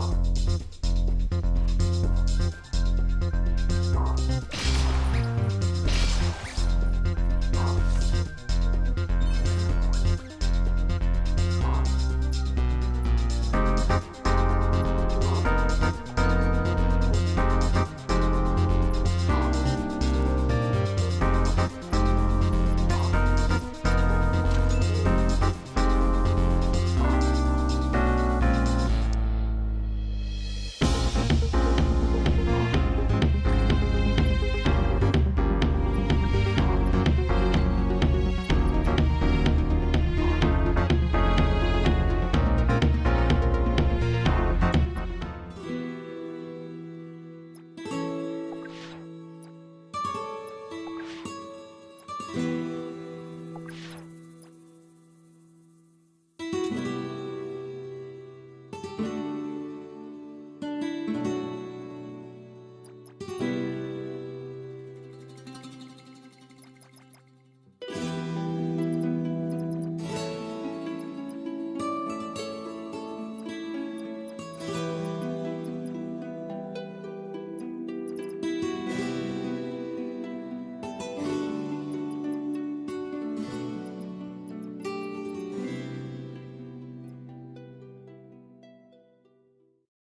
Wow.